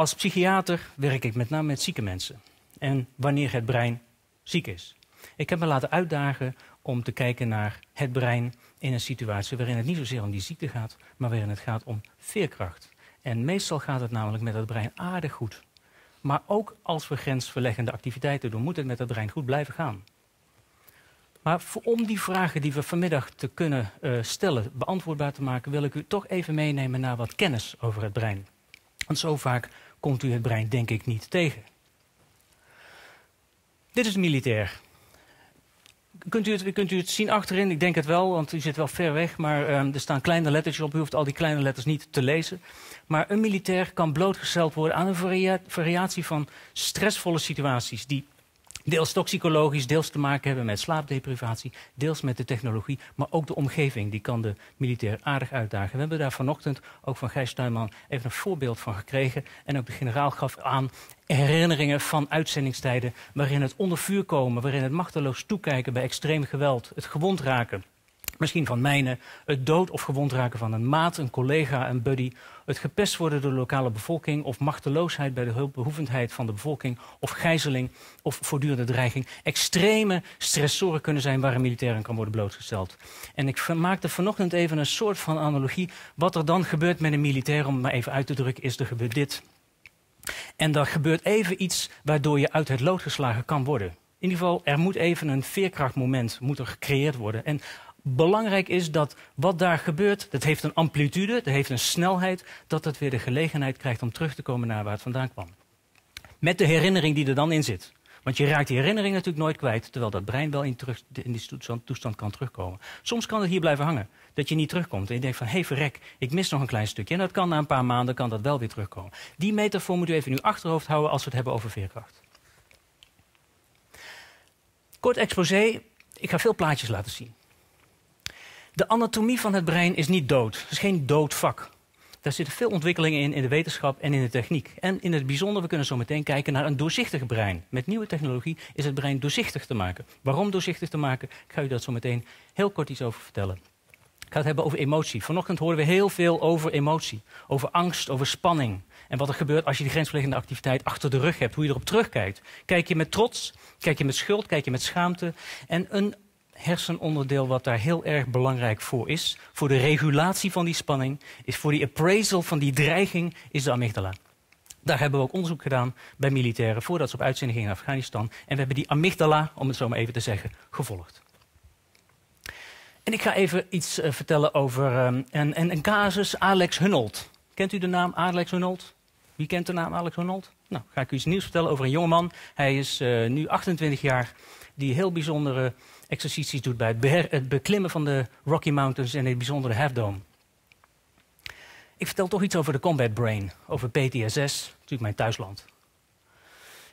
Als psychiater werk ik met name met zieke mensen. En wanneer het brein ziek is. Ik heb me laten uitdagen om te kijken naar het brein in een situatie waarin het niet zozeer om die ziekte gaat, maar waarin het gaat om veerkracht. En meestal gaat het namelijk met het brein aardig goed. Maar ook als we grensverleggende activiteiten doen, moet het met het brein goed blijven gaan. Maar voor, om die vragen die we vanmiddag te kunnen uh, stellen beantwoordbaar te maken, wil ik u toch even meenemen naar wat kennis over het brein. Want zo vaak komt u het brein denk ik niet tegen. Dit is militair. Kunt u, het, kunt u het zien achterin? Ik denk het wel, want u zit wel ver weg. Maar um, er staan kleine lettertjes op. U hoeft al die kleine letters niet te lezen. Maar een militair kan blootgesteld worden aan een varia variatie van stressvolle situaties. Die deels toxicologisch, deels te maken hebben met slaapdeprivatie, deels met de technologie, maar ook de omgeving. Die kan de militair aardig uitdagen. We hebben daar vanochtend ook van Gijs Tuinman even een voorbeeld van gekregen. En ook de generaal gaf aan herinneringen van uitzendingstijden waarin het onder vuur komen, waarin het machteloos toekijken bij extreem geweld, het gewond raken. Misschien van mijne, het dood of gewond raken van een maat, een collega, een buddy, het gepest worden door de lokale bevolking of machteloosheid bij de hulpbehoevendheid van de bevolking of gijzeling of voortdurende dreiging. Extreme stressoren kunnen zijn waar een militair aan kan worden blootgesteld. En ik maakte vanochtend even een soort van analogie. Wat er dan gebeurt met een militair, om het maar even uit te drukken, is er gebeurt dit. En er gebeurt even iets waardoor je uit het lood geslagen kan worden. In ieder geval, er moet even een veerkrachtmoment moet er gecreëerd worden. En belangrijk is dat wat daar gebeurt, dat heeft een amplitude, dat heeft een snelheid, dat het weer de gelegenheid krijgt om terug te komen naar waar het vandaan kwam. Met de herinnering die er dan in zit. Want je raakt die herinnering natuurlijk nooit kwijt, terwijl dat brein wel in, terug, in die toestand, toestand, kan terugkomen. Soms kan het hier blijven hangen, dat je niet terugkomt. En je denkt van, hé hey, verrek, ik mis nog een klein stukje. En dat kan na een paar maanden, kan dat wel weer terugkomen. Die metafoor moet u even in uw achterhoofd houden als we het hebben over veerkracht. Kort exposé, ik ga veel plaatjes laten zien. De anatomie van het brein is niet dood. Het is geen dood vak. Daar zitten veel ontwikkelingen in, in de wetenschap en in de techniek. En in het bijzonder, we kunnen zo meteen kijken naar een doorzichtig brein. Met nieuwe technologie is het brein doorzichtig te maken. Waarom doorzichtig te maken? Ik ga u dat zo meteen heel kort iets over vertellen. Ik ga het hebben over emotie. Vanochtend horen we heel veel over emotie. Over angst, over spanning. En wat er gebeurt als je die grensverleggende activiteit achter de rug hebt. Hoe je erop terugkijkt. Kijk je met trots, kijk je met schuld, kijk je met schaamte. En een hersenonderdeel wat daar heel erg belangrijk voor is, voor de regulatie van die spanning, is voor die appraisal van die dreiging, is de amygdala. Daar hebben we ook onderzoek gedaan bij militairen voordat ze op uitzending gingen naar Afghanistan. En we hebben die amygdala, om het zo maar even te zeggen, gevolgd. En ik ga even iets uh, vertellen over um, een, een, een, casus Alex Hunold. Kent u de naam Alex Hunold? Wie kent de naam Alex Hunold? Nou, ga ik u iets nieuws vertellen over een jongeman. Hij is uh, nu 28 jaar, die heel bijzondere exercities doet bij het, beklimmen van de Rocky Mountains en het bijzondere Half Dome. Ik vertel toch iets over de Combat Brain, over PTSS, natuurlijk mijn thuisland.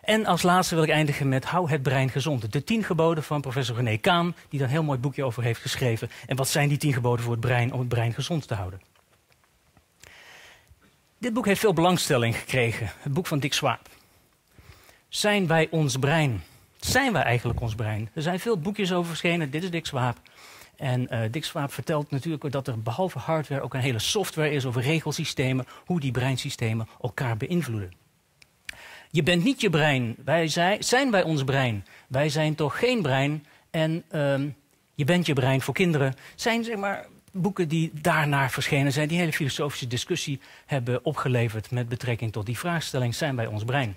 En als laatste wil ik eindigen met Hou het brein gezond. De tien geboden van professor René Kaan, die daar een heel mooi boekje over heeft geschreven. En wat zijn die tien geboden voor het brein om het brein gezond te houden? Dit boek heeft veel belangstelling gekregen, het boek van Dick Swaap. Zijn wij ons brein? Zijn wij eigenlijk ons brein? Er zijn veel boekjes over verschenen. Dit is Dick Swaap. En uh, Dick Swaap vertelt natuurlijk dat er behalve hardware ook een hele software is over regelsystemen, hoe die breinsystemen elkaar beïnvloeden. Je bent niet je brein. Wij zijn, zijn wij ons brein. Wij zijn toch geen brein. En um, je bent je brein voor kinderen. Zijn zeg maar boeken die daarnaar verschenen zijn, die hele filosofische discussie hebben opgeleverd met betrekking tot die vraagstelling: zijn wij ons brein?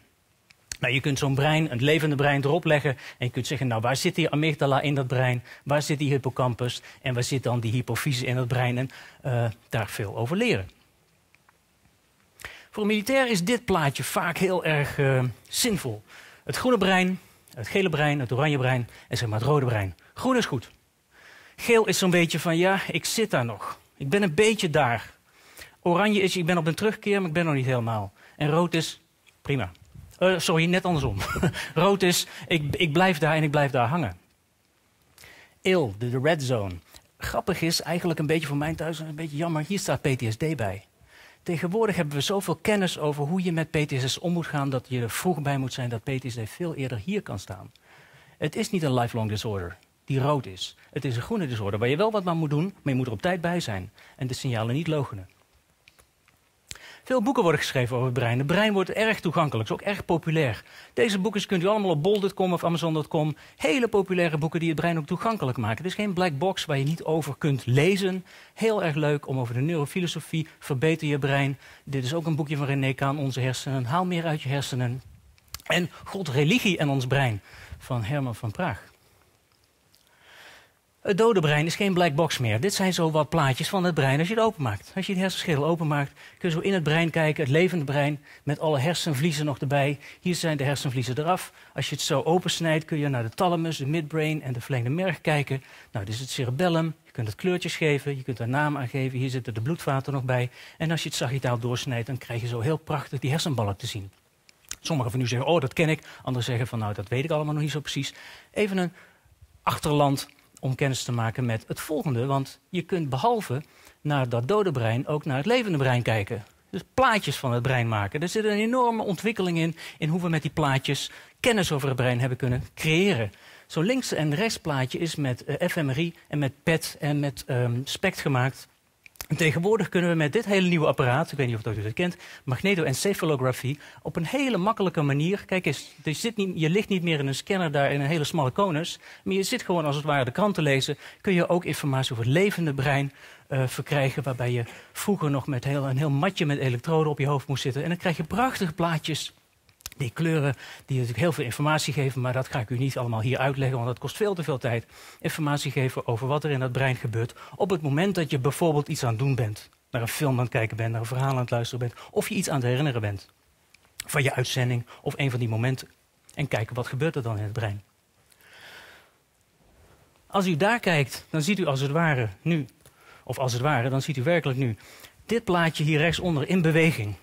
Nou, je kunt zo'n brein, een levende brein, erop leggen. En je kunt zeggen, nou, waar zit die amygdala in dat brein? Waar zit die hippocampus? En waar zit dan die hypofyse in dat brein? En uh, daar veel over leren. Voor een militair is dit plaatje vaak heel erg uh, zinvol. Het groene brein, het gele brein, het oranje brein en zeg maar het rode brein. Groen is goed. Geel is zo'n beetje van, ja, ik zit daar nog. Ik ben een beetje daar. Oranje is, ik ben op een terugkeer, maar ik ben nog niet helemaal. En rood is, prima. Uh, sorry, net andersom. Rood is, ik, ik blijf daar en ik blijf daar hangen. Il, de, red zone. Grappig is, eigenlijk een beetje voor mijn thuis, een beetje jammer, hier staat PTSD bij. Tegenwoordig hebben we zoveel kennis over hoe je met PTSS om moet gaan, dat je er vroeg bij moet zijn dat PTSD veel eerder hier kan staan. Het is niet een lifelong disorder die rood is. Het is een groene disorder waar je wel wat aan moet doen, maar je moet er op tijd bij zijn. En de signalen niet logenen. Veel boeken worden geschreven over het brein. Het brein wordt erg toegankelijk, is ook erg populair. Deze boeken kunt u allemaal op bol.com of amazon.com. Hele populaire boeken die het brein ook toegankelijk maken. Het is geen black box waar je niet over kunt lezen. Heel erg leuk om over de neurofilosofie, verbeter je brein. Dit is ook een boekje van René Kaan, Onze hersenen. Haal meer uit je hersenen. En God, religie en ons brein van Herman van Praag. Het dode brein is geen black box meer. Dit zijn zo wat plaatjes van het brein als je het openmaakt. Als je de hersenschedel openmaakt, kun je zo in het brein kijken, het levende brein, met alle hersenvliezen nog erbij. Hier zijn de hersenvliezen eraf. Als je het zo opensnijdt, kun je naar de thalamus, de midbrain en de verlengde merg kijken. Nou, dit is het cerebellum. Je kunt het kleurtjes geven, je kunt er naam aan geven. Hier zitten de bloedvaten nog bij. En als je het sagittaal doorsnijdt, dan krijg je zo heel prachtig die hersenballen te zien. Sommigen van u zeggen, oh, dat ken ik. Anderen zeggen van, nou, dat weet ik allemaal nog niet zo precies. Even een achterland om kennis te maken met het volgende. Want je kunt behalve naar dat dode brein ook naar het levende brein kijken. Dus plaatjes van het brein maken. Er zit een enorme ontwikkeling in, in hoe we met die plaatjes kennis over het brein hebben kunnen creëren. Zo'n links- en rechtsplaatje is met eh, fMRI en met PET en met um, SPECT gemaakt. En tegenwoordig kunnen we met dit hele nieuwe apparaat, ik weet niet of dat kent, magnetoencefalografie, op een hele makkelijke manier. Kijk eens, je, zit niet, je ligt niet meer in een scanner daar in een hele smalle konus, maar je zit gewoon als het ware de krant te lezen. Kun je ook informatie over het levende brein uh, verkrijgen, waarbij je vroeger nog met heel, een heel matje met elektroden op je hoofd moest zitten. En dan krijg je prachtige plaatjes die kleuren die natuurlijk heel veel informatie geven, maar dat ga ik u niet allemaal hier uitleggen, want dat kost veel te veel tijd. Informatie geven over wat er in het brein gebeurt op het moment dat je bijvoorbeeld iets aan het doen bent. Naar een film aan het kijken bent, naar een verhaal aan het luisteren bent, of je iets aan het herinneren bent. Van je uitzending of een van die momenten. En kijken wat gebeurt er dan in het brein. Als u daar kijkt, dan ziet u als het ware nu, of als het ware, dan ziet u werkelijk nu dit plaatje hier rechtsonder in beweging.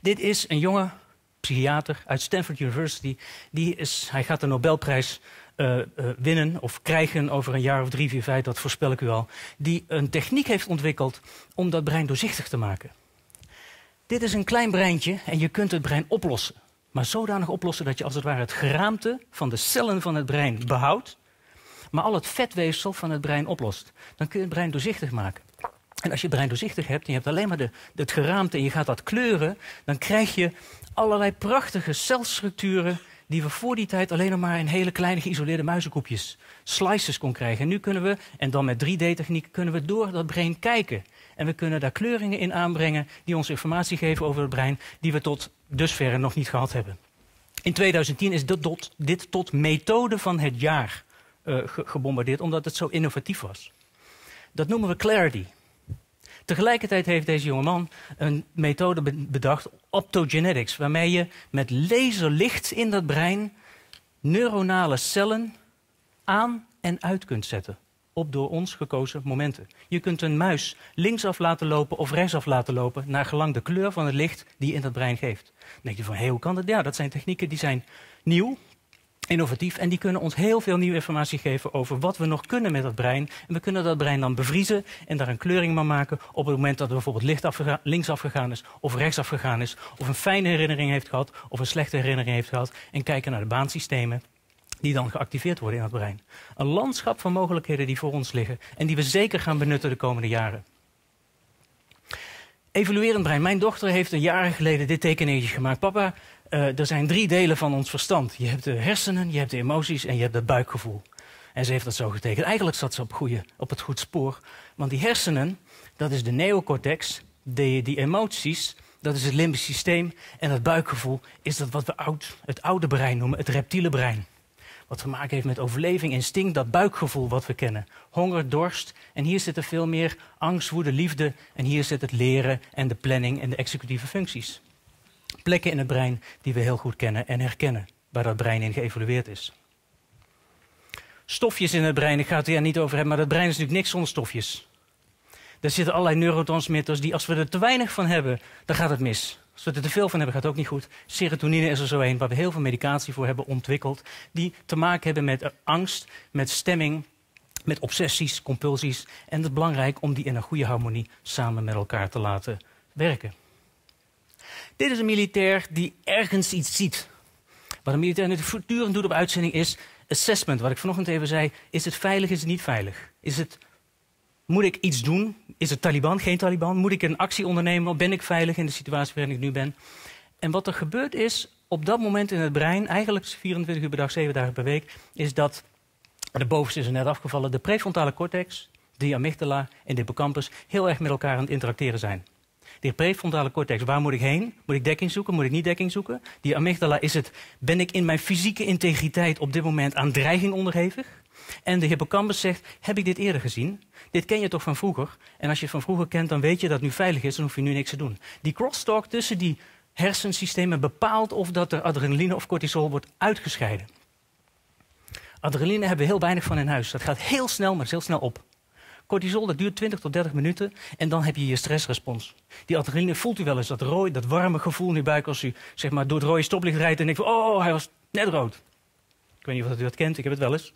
Dit is een jongen psychiater uit Stanford University. Die is, hij gaat de Nobelprijs uh, uh, winnen of krijgen over een jaar of drie, vier, vijf, dat voorspel ik u al. Die een techniek heeft ontwikkeld om dat brein doorzichtig te maken. Dit is een klein breintje en je kunt het brein oplossen. Maar zodanig oplossen dat je als het ware het geraamte van de cellen van het brein behoudt. Maar al het vetweefsel van het brein oplost. Dan kun je het brein doorzichtig maken. En als je brein doorzichtig hebt en je hebt alleen maar de, het geraamte en je gaat dat kleuren, dan krijg je allerlei prachtige celstructuren die we voor die tijd alleen nog maar in hele kleine geïsoleerde muizenkoepjes, slices kon krijgen. En nu kunnen we, en dan met 3D-techniek, kunnen we door dat brein kijken. En we kunnen daar kleuringen in aanbrengen die ons informatie geven over het brein die we tot dusver nog niet gehad hebben. In 2010 is dit tot, dit tot methode van het jaar uh, gebombardeerd, omdat het zo innovatief was. Dat noemen we Clarity. Tegelijkertijd heeft deze jongeman een methode bedacht, optogenetics, waarmee je met laserlicht in dat brein neuronale cellen aan en uit kunt zetten op door ons gekozen momenten. Je kunt een muis linksaf laten lopen of rechtsaf laten lopen naar gelang de kleur van het licht die je in dat brein geeft. Dan denk je van, hé, hoe kan dat? Ja, dat zijn technieken die zijn nieuw, innovatief en die kunnen ons heel veel nieuwe informatie geven over wat we nog kunnen met dat brein. En we kunnen dat brein dan bevriezen en daar een kleuring van maken op het moment dat er bijvoorbeeld licht links afgegaan is of rechts afgegaan is, of een fijne herinnering heeft gehad of een slechte herinnering heeft gehad en kijken naar de baansystemen die dan geactiveerd worden in het brein. Een landschap van mogelijkheden die voor ons liggen en die we zeker gaan benutten de komende jaren. Evaluerend brein. Mijn dochter heeft een jaar geleden dit tekeningetje gemaakt. Papa, uh, er zijn drie delen van ons verstand. Je hebt de hersenen, je hebt de emoties en je hebt het buikgevoel. En ze heeft dat zo getekend. Eigenlijk zat ze op, goede, op het goed spoor. Want die hersenen, dat is de neocortex. De, die emoties, dat is het limbisch systeem. En het buikgevoel is dat wat we oud, het oude brein noemen, het reptiele brein. Wat te maken heeft met overleving, instinct, dat buikgevoel wat we kennen. Honger, dorst. En hier zit er veel meer angst, woede, liefde. En hier zit het leren en de planning en de executieve functies plekken in het brein die we heel goed kennen en herkennen, waar dat brein in geëvolueerd is. Stofjes in het brein, ik ga het er niet over hebben, maar dat brein is natuurlijk niks zonder stofjes. Er zitten allerlei neurotransmitters die, als we er te weinig van hebben, dan gaat het mis. Als we er te veel van hebben, gaat het ook niet goed. Serotonine is er zo een, waar we heel veel medicatie voor hebben ontwikkeld, die te maken hebben met angst, met stemming, met obsessies, compulsies. En het is belangrijk om die in een goede harmonie samen met elkaar te laten werken. Dit is een militair die ergens iets ziet. Wat een militair nu voortdurend doet op uitzending is assessment. Wat ik vanochtend even zei, is het veilig, is het niet veilig? Is het Moet ik iets doen? Is het Taliban, geen Taliban? Moet ik een actie ondernemen? Ben ik veilig in de situatie waarin ik nu ben? En wat er gebeurt is, op dat moment in het brein, eigenlijk 24 uur per dag, 7 dagen per week, is dat, de bovenste is er net afgevallen, de prefrontale cortex, de amygdala en de hippocampus heel erg met elkaar aan het interacteren zijn. De prefrontale cortex, waar moet ik heen? Moet ik dekking zoeken? Moet ik niet dekking zoeken? Die amygdala is het, ben ik in mijn fysieke integriteit op dit moment aan dreiging onderhevig? En de hippocampus zegt, heb ik dit eerder gezien? Dit ken je toch van vroeger? En als je het van vroeger kent, dan weet je dat het nu veilig is, dan hoef je nu niks te doen. Die crosstalk tussen die hersensystemen bepaalt of dat er adrenaline of cortisol wordt uitgescheiden. Adrenaline hebben we heel weinig van in huis. Dat gaat heel snel, maar heel snel op. Cortisol dat duurt 20 tot 30 minuten en dan heb je je stressrespons. Die adrenaline voelt u wel eens, dat rooi, dat warme gevoel in uw buik als u zeg maar, door het rode stoplicht rijdt en denkt van, oh, hij was net rood. Ik weet niet of u dat kent, ik heb het wel eens.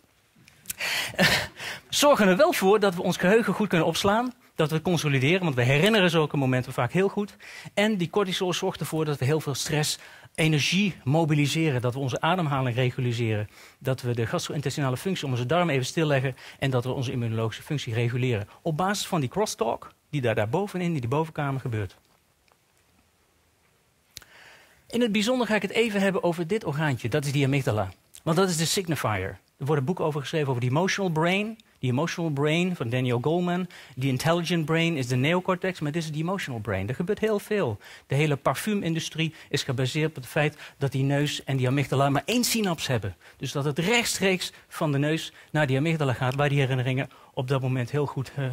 Zorgen er wel voor dat we ons geheugen goed kunnen opslaan, dat we consolideren, want we herinneren zulke momenten vaak heel goed. En die cortisol zorgt ervoor dat we heel veel stress, energie mobiliseren, dat we onze ademhaling reguleren, dat we de gastro-intestinale functie om onze darm even stilleggen en dat we onze immunologische functie reguleren. Op basis van die crosstalk die daar, daar bovenin, in die bovenkamer gebeurt. In het bijzonder ga ik het even hebben over dit orgaantje, dat is die amygdala. Want dat is de signifier. Er worden boeken over geschreven over de emotional brain. Die emotional brain van Daniel Goleman. Die intelligent brain is de neocortex, maar dit is de emotional brain. Er gebeurt heel veel. De hele parfumindustrie is gebaseerd op het feit dat die neus en die amygdala maar één synaps hebben. Dus dat het rechtstreeks van de neus naar die amygdala gaat, waar die herinneringen op dat moment heel goed uh,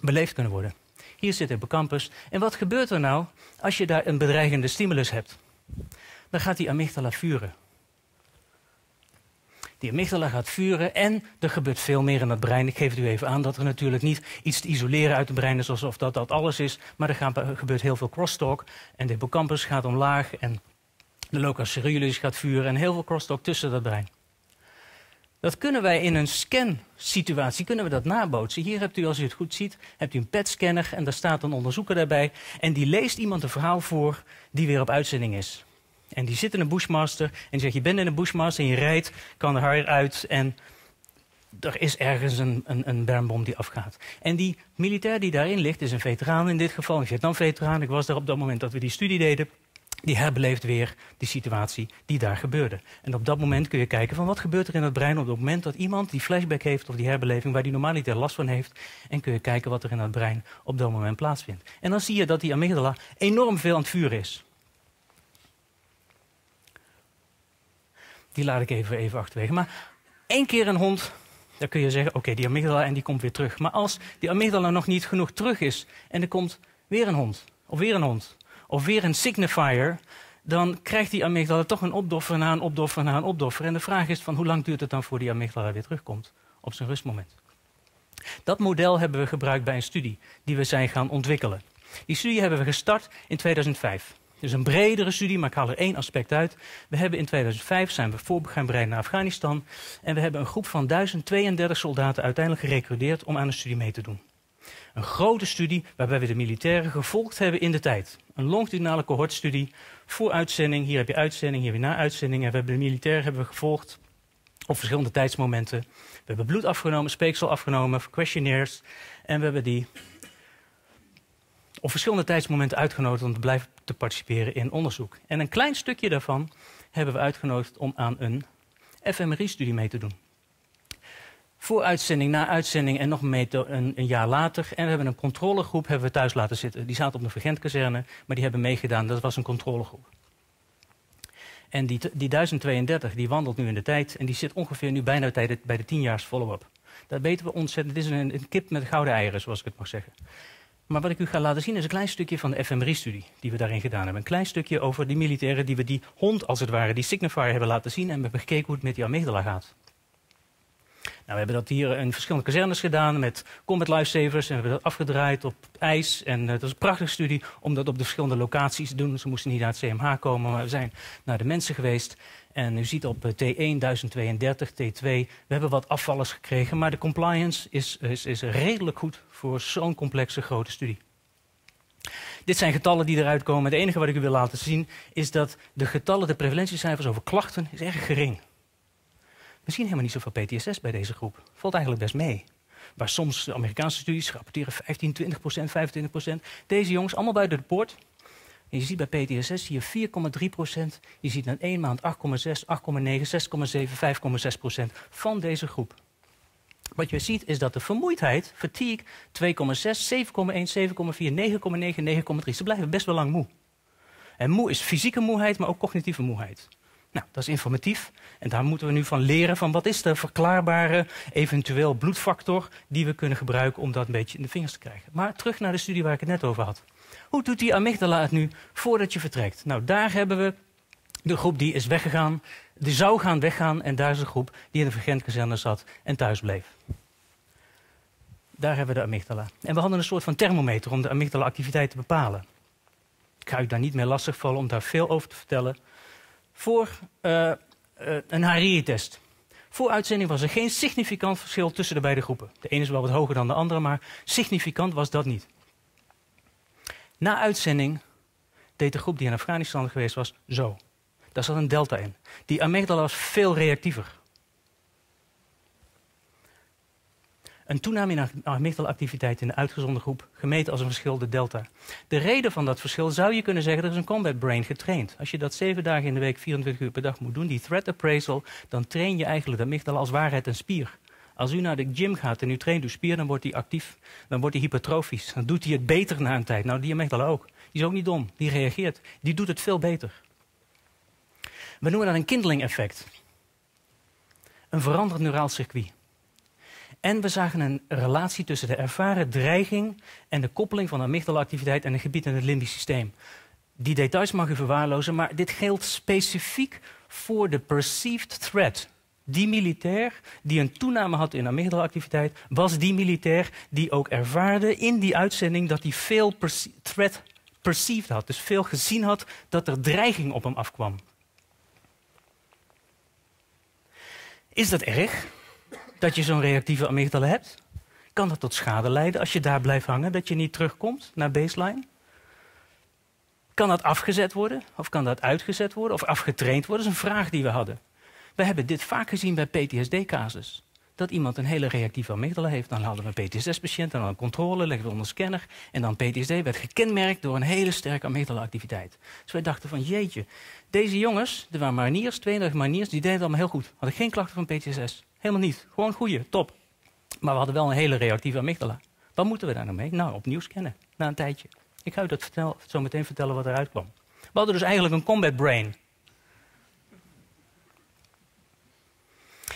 beleefd kunnen worden. Hier zit de hippocampus. En wat gebeurt er nou als je daar een bedreigende stimulus hebt? Dan gaat die amygdala vuren. Die amygdala gaat vuren en er gebeurt veel meer in het brein. Ik geef het u even aan dat er natuurlijk niet iets te isoleren uit het brein is alsof dat, dat alles is. Maar er, gebeurt heel veel crosstalk en de hippocampus gaat omlaag en de locus ceruleus gaat vuren en heel veel crosstalk tussen dat brein. Dat kunnen wij in een scan-situatie kunnen we dat nabootsen. Hier hebt u, als u het goed ziet, hebt u een PET-scanner en daar staat een onderzoeker daarbij. En die leest iemand een verhaal voor die weer op uitzending is. En die zit in een Bushmaster en die zegt, je bent in een Bushmaster en je rijdt, kan er haar uit en er is ergens een, een, een bermbom die afgaat. En die militair die daarin ligt, is een veteraan in dit geval, een Vietnam-veteraan. Ik was daar op dat moment dat we die studie deden. Die herbeleeft weer die situatie die daar gebeurde. En op dat moment kun je kijken van wat gebeurt er in het brein op het moment dat iemand die flashback heeft of die herbeleving waar die normaal niet last van heeft. En kun je kijken wat er in het brein op dat moment plaatsvindt. En dan zie je dat die amygdala enorm veel aan het vuur is. Die laat ik even, even achterwege. Maar één keer een hond, dan kun je zeggen, oké, die amygdala en die komt weer terug. Maar als die amygdala nog niet genoeg terug is en er komt weer een hond, of weer een hond, of weer een signifier, dan krijgt die amygdala toch een opdoffer na een opdoffer na een opdoffer. En de vraag is van hoe lang duurt het dan voor die amygdala weer terugkomt op zijn rustmoment. Dat model hebben we gebruikt bij een studie die we zijn gaan ontwikkelen. Die studie hebben we gestart in 2005. Dus een bredere studie, maar ik haal er één aspect uit. We hebben in 2005 zijn we voor naar Afghanistan. En we hebben een groep van 1032 soldaten uiteindelijk gerecruiteerd om aan de studie mee te doen. Een grote studie waarbij we de militairen gevolgd hebben in de tijd. Een longitudinale cohortstudie voor uitzending. Hier heb je uitzending, hier weer na uitzending. En we hebben de militairen hebben we gevolgd op verschillende tijdsmomenten. We hebben bloed afgenomen, speeksel afgenomen, questionnaires. En we hebben die op verschillende tijdsmomenten uitgenodigd om te blijven te participeren in onderzoek. En een klein stukje daarvan hebben we uitgenodigd om aan een fMRI-studie mee te doen. Voor uitzending, na uitzending en nog een, een, jaar later. En we hebben een controlegroep hebben we thuis laten zitten. Die zaten op de Vergentkazerne, maar die hebben meegedaan. Dat was een controlegroep. En die, die 1032 die wandelt nu in de tijd en die zit ongeveer nu bijna bij de 10 jaar follow-up. Dat weten we ontzettend. Het is een, een kip met gouden eieren, zoals ik het mag zeggen. Maar wat ik u ga laten zien is een klein stukje van de fMRI-studie die we daarin gedaan hebben. Een klein stukje over die militairen die we die hond, als het ware, die signifier hebben laten zien. En we hebben gekeken hoe het met die amygdala gaat. Nou, we hebben dat hier in verschillende kazernes gedaan met combat lifesavers. En we hebben dat afgedraaid op ijs. En uh, dat is een prachtige studie om dat op de verschillende locaties te doen. Ze moesten niet naar het CMH komen, maar we zijn naar de mensen geweest. En u ziet op T1 1032, T2, we hebben wat afvallers gekregen. Maar de compliance is, is, redelijk goed voor zo'n complexe grote studie. Dit zijn getallen die eruit komen. Het enige wat ik u wil laten zien is dat de getallen, de prevalentiecijfers over klachten, is erg gering. We zien helemaal niet zoveel PTSS bij deze groep. Valt eigenlijk best mee. waar soms de Amerikaanse studies rapporteren 15, 20 procent, 25 procent. Deze jongens, allemaal buiten de poort. En je ziet bij PTSS je 4,3 procent. Je ziet na één maand 8,6, 8,9, 6,7, 5,6 procent van deze groep. Wat je ziet is dat de vermoeidheid, fatigue, 2,6, 7,1, 7,4, 9,9, 9,3. Ze blijven best wel lang moe. En moe is fysieke moeheid, maar ook cognitieve moeheid. Nou, dat is informatief. En daar moeten we nu van leren van wat is de verklaarbare, eventueel bloedfactor die we kunnen gebruiken om dat een beetje in de vingers te krijgen. Maar terug naar de studie waar ik het net over had. Hoe doet die amygdala het nu voordat je vertrekt? Nou, daar hebben we de groep die is weggegaan, die zou gaan weggaan en daar is de groep die in de vergentkazerne zat en thuis bleef. Daar hebben we de amygdala. En we hadden een soort van thermometer om de amygdala-activiteit te bepalen. Ik ga u daar niet meer lastigvallen om daar veel over te vertellen. Voor uh, uh, een Hariri-test. Voor uitzending was er geen significant verschil tussen de beide groepen. De ene is wel wat hoger dan de andere, maar significant was dat niet. Na uitzending deed de groep die in Afghanistan geweest was zo. Daar zat een delta in. Die amygdala was veel reactiever. Een toename in amygdala-activiteit in de uitgezonden groep, gemeten als een verschil de delta. De reden van dat verschil zou je kunnen zeggen, er is een combat brain getraind. Als je dat zeven dagen in de week, 24 uur per dag moet doen, die threat appraisal, dan train je eigenlijk de amygdala als waarheid een spier. Als u naar de gym gaat en u traint uw spier, dan wordt die actief, dan wordt hij hypertrofisch. Dan doet hij het beter na een tijd. Nou, die amygdala ook. Die is ook niet dom, die reageert. Die doet het veel beter. We noemen dat een kindling effect. Een veranderd neuraal circuit. En we zagen een relatie tussen de ervaren dreiging en de koppeling van amygdala-activiteit en een gebied in het limbisch systeem. Die details mag u verwaarlozen, maar dit geldt specifiek voor de perceived threat. Die militair die een toename had in amygdala-activiteit, was die militair die ook ervaarde in die uitzending dat hij veel threat perceived had. Dus veel gezien had dat er dreiging op hem afkwam. Is dat erg? dat je zo'n reactieve amygdala hebt? Kan dat tot schade leiden als je daar blijft hangen, dat je niet terugkomt naar baseline? Kan dat afgezet worden? Of kan dat uitgezet worden? Of afgetraind worden? Dat is een vraag die we hadden. We hebben dit vaak gezien bij PTSD-casus. Dat iemand een hele reactieve amygdala heeft. Dan hadden we een PTSS-patiënt, dan een controle, leggen we onder scanner. En dan PTSD werd gekenmerkt door een hele sterke amygdala-activiteit. Dus wij dachten van jeetje, deze jongens, er waren mariniers, 32 mariniers, die deden het allemaal heel goed. Hadden geen klachten van PTSS. Helemaal niet. Gewoon goede, top. Maar we hadden wel een hele reactieve amygdala. Wat moeten we daar nou mee? Nou, opnieuw scannen, na een tijdje. Ik ga u dat vertel, zo meteen vertellen wat eruit kwam. We hadden dus eigenlijk een combat brain.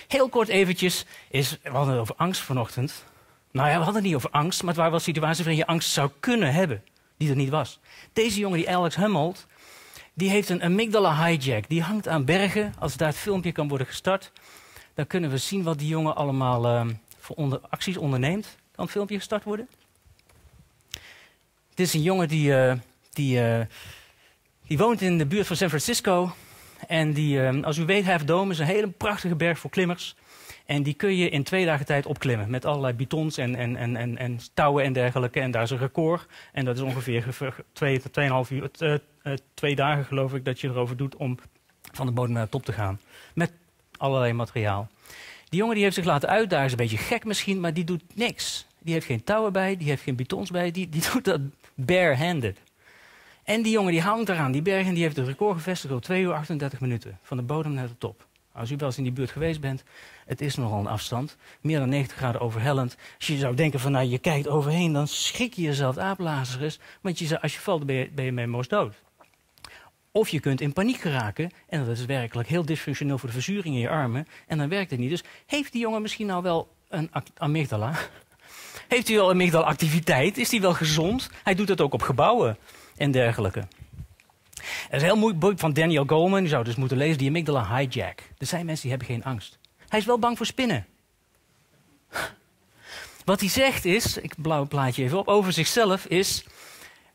Heel kort eventjes, is, we hadden het over angst vanochtend. Nou ja, we hadden het niet over angst, maar het waren wel situaties waarin je angst zou kunnen hebben, die er niet was. Deze jongen, die Alex Hummelt, die heeft een amygdala hijack. Die hangt aan bergen. Als daar het filmpje kan worden gestart, dan kunnen we zien wat die jongen allemaal uh, voor onder, acties onderneemt. Kan het filmpje gestart worden? Dit is een jongen die, uh, die, uh, die woont in de buurt van San Francisco. En die, als u weet, Half Dome is een hele prachtige berg voor klimmers. En die kun je in twee dagen tijd opklimmen. Met allerlei bitons en, en, en, en, en touwen en dergelijke. En daar is een record. En dat is ongeveer twee, tweeënhalf uur, twee dagen geloof ik, dat je erover doet om van de bodem naar de top te gaan. Met allerlei materiaal. Die jongen die heeft zich laten uitdagen, is een beetje gek misschien, maar die doet niks. Die heeft geen touwen bij, die heeft geen bitons bij, die, die doet dat barehanded. En die jongen die hangt eraan, die berg, en die heeft het record gevestigd op 2 uur 38 minuten. Van de bodem naar de top. Als u wel eens in die buurt geweest bent, het is nogal een afstand. Meer dan 90 graden overhellend. Als je zou denken van, nou, je kijkt overheen, dan schrik je jezelf aaplazerus. Want je, als je valt, ben je, ben je met moos dood. Of je kunt in paniek geraken. En dat is werkelijk heel dysfunctioneel voor de verzuring in je armen. En dan werkt het niet. Dus heeft die jongen misschien nou wel een amygdala? Heeft hij wel amygdala-activiteit? Is hij wel gezond? Hij doet het ook op gebouwen en dergelijke. Er is een heel mooi boek van Daniel Goleman. Je zou dus moeten lezen, die amygdala hijack. Er zijn mensen die hebben geen angst. Hij is wel bang voor spinnen. Wat hij zegt is, ik blauw plaatje even op, over zichzelf is...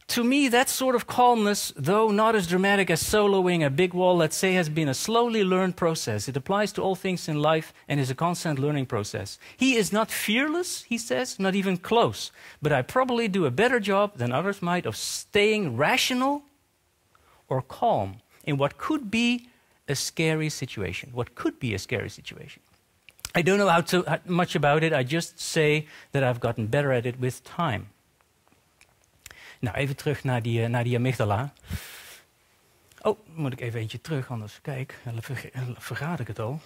To me, that sort of calmness, though not as dramatic as soloing a big wall, let's say, has been a slowly learned process. It applies to all things in life and is a constant learning process. He is not fearless, he says, not even close, but I probably do a better job than others might of staying rational or calm in what could be a scary situation. What could be a scary situation. I don't know how to, how much about it. I just say that I've gotten better at it with time. Nou, even terug naar die, uh, naar die amygdala. Oh, moet ik even eentje terug, anders kijk, vergaat ik het al.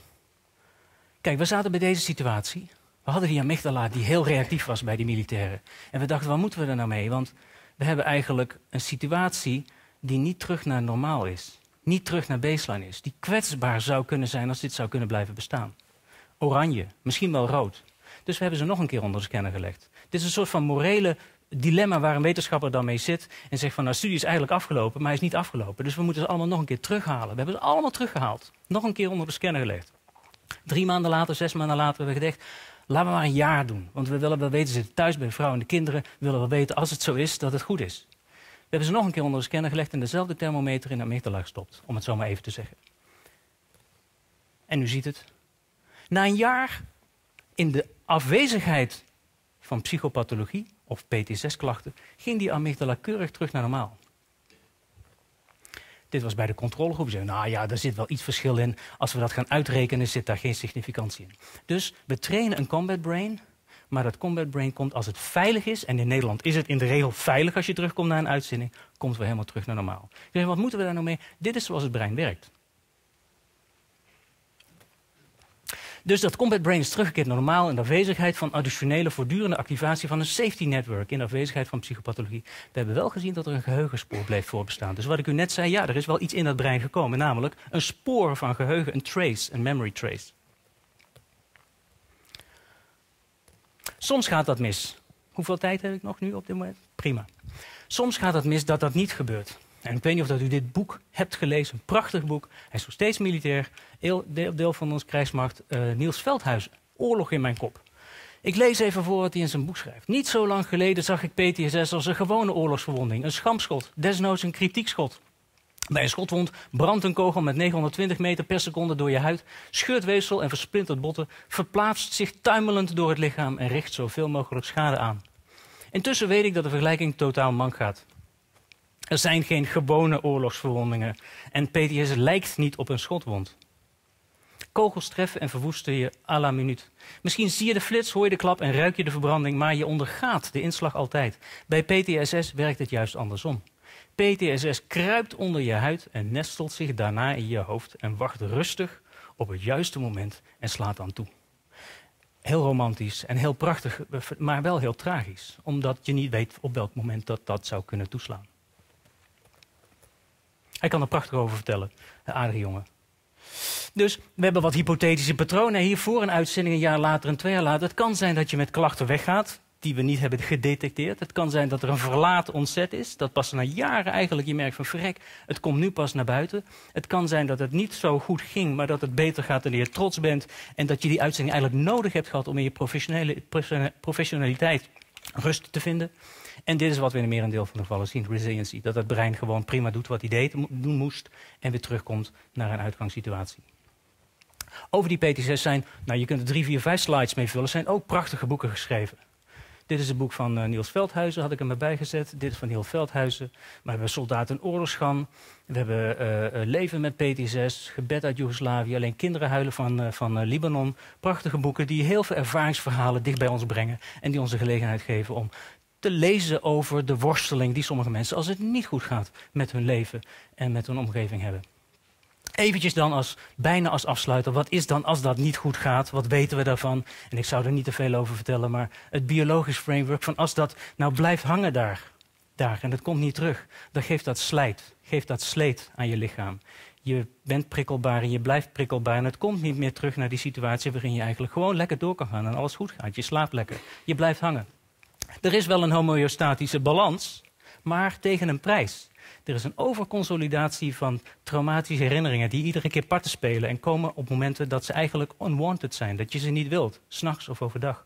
Kijk, we zaten bij deze situatie. We hadden die amygdala die heel reactief was bij die militairen. En we dachten, wat moeten we er nou mee? Want we hebben eigenlijk een situatie die niet terug naar normaal is. Niet terug naar baseline is. Die kwetsbaar zou kunnen zijn als dit zou kunnen blijven bestaan. Oranje, misschien wel rood. Dus we hebben ze nog een keer onder de scanner gelegd. Dit is een soort van morele dilemma waar een wetenschapper dan mee zit en zegt van nou, studie is eigenlijk afgelopen, maar hij is niet afgelopen. Dus we moeten ze allemaal nog een keer terughalen. We hebben ze allemaal teruggehaald. Nog een keer onder de scanner gelegd. Drie maanden later, zes maanden later hebben we gedacht, laten we maar een jaar doen. Want we willen wel weten, zitten thuis bij vrouwen en de kinderen, willen wel weten als het zo is, dat het goed is. We hebben ze nog een keer onder de scanner gelegd en dezelfde thermometer in de amygdala gestopt, om het zo maar even te zeggen. En u ziet het. Na een jaar in de afwezigheid van psychopathologie of PTSS-klachten, ging die amygdala keurig terug naar normaal. Dit was bij de controlegroep. Ze nou ja, daar zit wel iets verschil in. Als we dat gaan uitrekenen, zit daar geen significantie in. Dus we trainen een combat brain. Maar dat combat brain komt als het veilig is. En in Nederland is het in de regel veilig als je terugkomt naar een uitzending. Komt we helemaal terug naar normaal. Dus wat moeten we daar nou mee? Dit is zoals het brein werkt. Dus dat combat brain is teruggekeerd normaal in de afwezigheid van additionele voortdurende activatie van een safety network, in de afwezigheid van psychopathologie. We hebben wel gezien dat er een geheugenspoor bleef voorbestaan. Dus wat ik u net zei, ja, er is wel iets in dat brein gekomen, namelijk een spoor van geheugen, een trace, een memory trace. Soms gaat dat mis. Hoeveel tijd heb ik nog nu op dit moment? Prima. Soms gaat het mis dat dat niet gebeurt. En ik weet niet of dat u dit boek hebt gelezen, een prachtig boek. Hij is nog steeds militair, deel, van ons krijgsmacht. Uh, Niels Veldhuizen, Oorlog in mijn kop. Ik lees even voor wat hij in zijn boek schrijft. Niet zo lang geleden zag ik PTSS als een gewone oorlogsverwonding. Een schampschot, desnoods een kritiekschot. Bij een schotwond brandt een kogel met 920 meter per seconde door je huid, scheurt weefsel en versplintert botten, verplaatst zich tuimelend door het lichaam en richt zoveel mogelijk schade aan. Intussen weet ik dat de vergelijking totaal mank gaat. Er zijn geen gewone oorlogsverwondingen en PTSS lijkt niet op een schotwond. Kogels treffen en verwoesten je à la minuut. Misschien zie je de flits, hoor je de klap en ruik je de verbranding, maar je ondergaat de inslag altijd. Bij PTSS werkt het juist andersom. PTSS kruipt onder je huid en nestelt zich daarna in je hoofd en wacht rustig op het juiste moment en slaat dan toe. Heel romantisch en heel prachtig, maar wel heel tragisch, omdat je niet weet op welk moment dat dat zou kunnen toeslaan. Hij kan er prachtig over vertellen, de aardige jongen. Dus we hebben wat hypothetische patronen hier voor een uitzending, een jaar later en twee jaar later. Het kan zijn dat je met klachten weggaat, die we niet hebben gedetecteerd. Het kan zijn dat er een verlaat ontzet is, dat pas na jaren eigenlijk je merkt van verrek, het komt nu pas naar buiten. Het kan zijn dat het niet zo goed ging, maar dat het beter gaat en je trots bent en dat je die uitzending eigenlijk nodig hebt gehad om in je professionele, professionaliteit rust te vinden. En dit is wat we in een merendeel van de gevallen zien, resiliency. Dat het brein gewoon prima doet wat hij deed, doen moest en weer terugkomt naar een uitgangssituatie. Over die PTSS zijn, nou je kunt er drie, vier, vijf slides mee vullen, zijn ook prachtige boeken geschreven. Dit is het boek van uh, Niels Veldhuizen, had ik hem erbij gezet. Dit is van Niels Veldhuizen. Maar we hebben Soldaten oorlogsgang. We hebben uh, Leven met PTSS, Gebed uit Joegoslavië, Alleen kinderen huilen van, van Libanon. Prachtige boeken die heel veel ervaringsverhalen dicht bij ons brengen. En die ons de gelegenheid geven om te lezen over de worsteling die sommige mensen, als het niet goed gaat met hun leven en met hun omgeving hebben. Eventjes dan als, bijna als afsluiter, wat is dan als dat niet goed gaat? Wat weten we daarvan? En ik zou er niet te veel over vertellen, maar het biologisch framework van als dat nou blijft hangen daar, daar en het komt niet terug, dan geeft dat slijt, geeft dat sleet aan je lichaam. Je bent prikkelbaar en je blijft prikkelbaar en het komt niet meer terug naar die situatie waarin je eigenlijk gewoon lekker door kan gaan en alles goed gaat. Je slaapt lekker, je blijft hangen. Er is wel een homeostatische balans, maar tegen een prijs. Er is een overconsolidatie van traumatische herinneringen die iedere keer parten spelen en komen op momenten dat ze eigenlijk unwanted zijn, dat je ze niet wilt, s'nachts of overdag.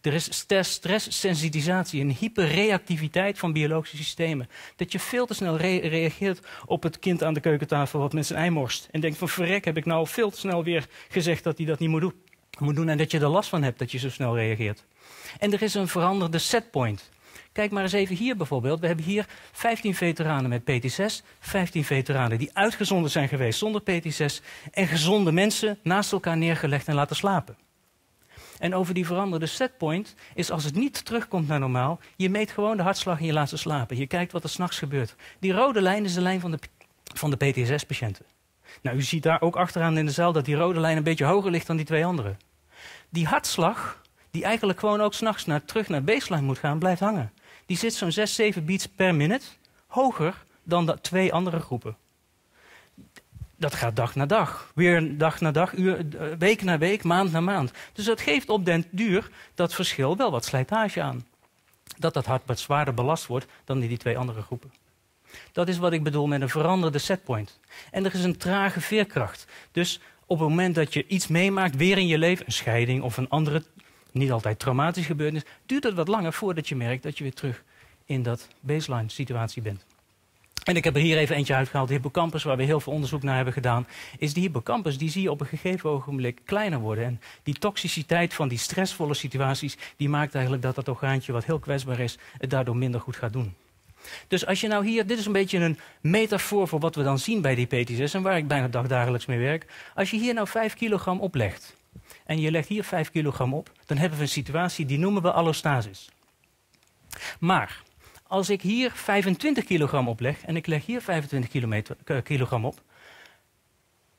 Er is stresssensitisatie, een hyperreactiviteit van biologische systemen. Dat je veel te snel reageert op het kind aan de keukentafel wat met zijn ei morst. En denkt van verrek, heb ik nou veel te snel weer gezegd dat hij dat niet moet doen. Moet doen en dat je er last van hebt dat je zo snel reageert. En er is een veranderde setpoint. Kijk maar eens even hier bijvoorbeeld. We hebben hier 15 veteranen met PT6, 15 veteranen die uitgezonden zijn geweest zonder PT6 en gezonde mensen naast elkaar neergelegd en laten slapen. En over die veranderde setpoint is als het niet terugkomt naar normaal, je meet gewoon de hartslag en je laat ze slapen. Je kijkt wat er s'nachts gebeurt. Die rode lijn is de lijn van de, van de PTSS-patiënten. Nou, u ziet daar ook achteraan in de zaal dat die rode lijn een beetje hoger ligt dan die twee andere. Die hartslag, die eigenlijk gewoon ook s'nachts naar, terug naar baseline moet gaan, blijft hangen. Die zit zo'n 6, 7 beats per minute hoger dan de twee andere groepen. Dat gaat dag na dag. Weer dag na dag, uur, eh, week na week, maand na maand. Dus dat geeft op den duur dat verschil wel wat slijtage aan. Dat dat hart wat zwaarder belast wordt dan die twee andere groepen. Dat is wat ik bedoel met een veranderde setpoint. En er is een trage veerkracht. Dus op het moment dat je iets meemaakt, weer in je leven, een scheiding of een andere, niet altijd traumatische gebeurtenis, duurt het wat langer voordat je merkt dat je weer terug in dat baseline situatie bent. En ik heb er hier even eentje uitgehaald, de hippocampus, waar we heel veel onderzoek naar hebben gedaan. Is die hippocampus, die zie je op een gegeven ogenblik kleiner worden. En die toxiciteit van die stressvolle situaties, die maakt eigenlijk dat dat orgaantje wat heel kwetsbaar is, het daardoor minder goed gaat doen. Dus als je nou hier, dit is een beetje een metafoor voor wat we dan zien bij die PTSS en waar ik bijna dagdagelijks mee werk. Als je hier nou 5 kilogram oplegt en je legt hier 5 kilogram op, dan hebben we een situatie die noemen we allostasis. Maar als ik hier 25 kilogram opleg en ik leg hier 25 kilogram op,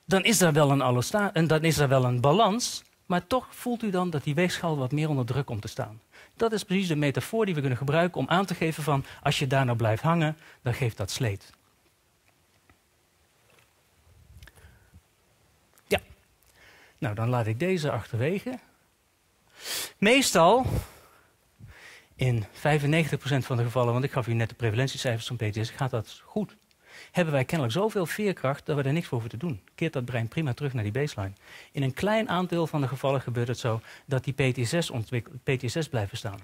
dan is er wel een allostasis en dan is er wel een balans, maar toch voelt u dan dat die weegschaal wat meer onder druk komt te staan. Dat is precies de metafoor die we kunnen gebruiken om aan te geven van als je daar nou blijft hangen, dan geeft dat sleet. Nou dan laat ik deze achterwege. Meestal, in 95% van de gevallen, want ik gaf u net de prevalentiecijfers van PTS, gaat dat goed hebben wij kennelijk zoveel veerkracht dat we er niks voor hoeven te doen. Keert dat brein prima terug naar die baseline. In een klein aantal van de gevallen gebeurt het zo dat die PTSS, PTSS blijft staan.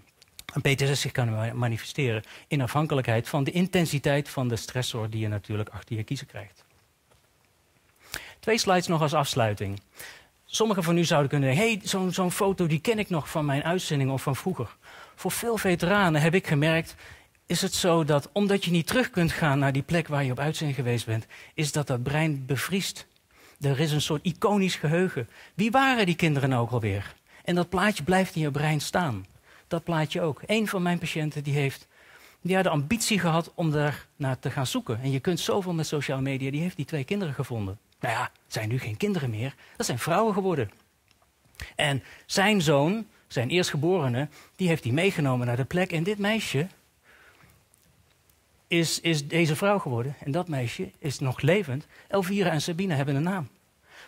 En PTSS zich kan manifesteren in afhankelijkheid van de intensiteit van de stressor die je natuurlijk achter je kiezen krijgt. Twee slides nog als afsluiting. Sommigen van u zouden kunnen denken, hey, zo'n foto die ken ik nog van mijn uitzending of van vroeger. Voor veel veteranen heb ik gemerkt, is het zo dat omdat je niet terug kunt gaan naar die plek waar je op uitzending geweest bent, is dat dat brein bevriest. Er is een soort iconisch geheugen. Wie waren die kinderen nou ook alweer? En dat plaatje blijft in je brein staan. Dat plaatje ook. Een van mijn patiënten die heeft die had de ambitie gehad om daar naar te gaan zoeken. En je kunt zoveel met sociale media, die heeft die twee kinderen gevonden. Nou ja, zijn nu geen kinderen meer, dat zijn vrouwen geworden. En zijn zoon, zijn eerstgeborene, die heeft hij meegenomen naar de plek. En dit meisje, is, is deze vrouw geworden. En dat meisje is nog levend. Elvira en Sabine hebben een naam.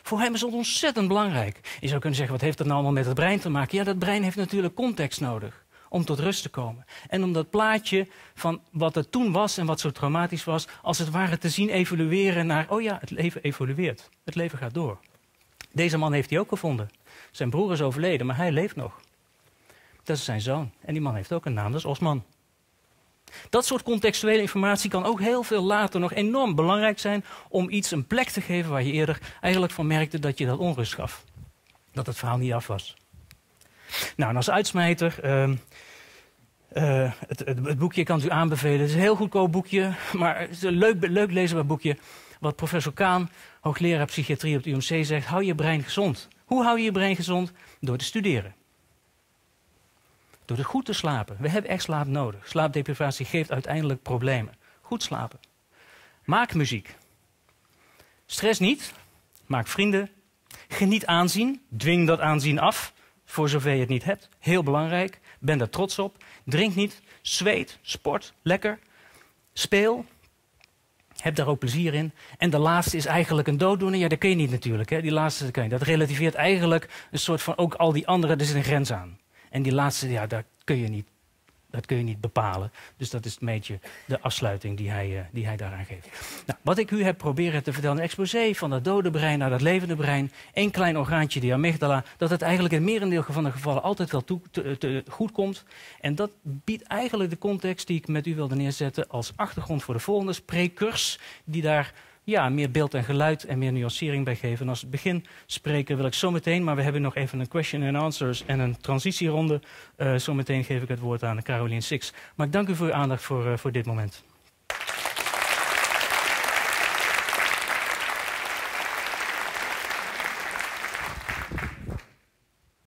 Voor hem is het ontzettend belangrijk. Je zou kunnen zeggen, wat heeft dat nou allemaal met het brein te maken? Ja, dat brein heeft natuurlijk context nodig om tot rust te komen. En om dat plaatje van wat er toen was en wat zo traumatisch was, als het ware te zien evolueren naar, oh ja, het leven evolueert. Het leven gaat door. Deze man heeft hij ook gevonden. Zijn broer is overleden, maar hij leeft nog. Dat is zijn zoon. En die man heeft ook een naam, dat is Osman. Dat soort contextuele informatie kan ook heel veel later nog enorm belangrijk zijn om iets een plek te geven waar je eerder eigenlijk van merkte dat je dat onrust gaf. Dat het verhaal niet af was. Nou, en als uitsmijter, uh, uh, het, het, boekje kan u aanbevelen. Het is een heel goedkoop boekje, maar het is een leuk, leuk boekje. Wat professor Kaan, hoogleraar psychiatrie op het UMC, zegt: hou je brein gezond. Hoe hou je je brein gezond? Door te studeren. Door er goed te slapen. We hebben echt slaap nodig. Slaapdeprivatie geeft uiteindelijk problemen. Goed slapen. Maak muziek. Stress niet. Maak vrienden. Geniet aanzien. Dwing dat aanzien af. Voor zover je het niet hebt. Heel belangrijk. Ben daar trots op. Drink niet. Zweet. Sport. Lekker. Speel. Heb daar ook plezier in. En de laatste is eigenlijk een dooddoener. Ja, dat kun je niet natuurlijk. Hè? Die laatste kan je. Dat relativeert eigenlijk een soort van ook al die andere. Er zit een grens aan. En die laatste, ja, daar kun je niet, dat kun je niet bepalen. Dus dat is een beetje de afsluiting die hij, uh, die hij daaraan geeft. Nou, wat ik u heb proberen te vertellen, een exposé van dat dode brein naar dat levende brein. één klein orgaantje, die amygdala, dat het eigenlijk in merendeel van de gevallen altijd wel goed komt. En dat biedt eigenlijk de context die ik met u wilde neerzetten als achtergrond voor de volgende spreekcurs, die daar ja, meer beeld en geluid en meer nuancering bij geven. En als beginspreker wil ik zometeen, maar we hebben nog even een question and answers en een transitieronde. Zometeen geef ik het woord aan Caroline Six. Maar ik dank u voor uw aandacht voor, uh, voor dit moment.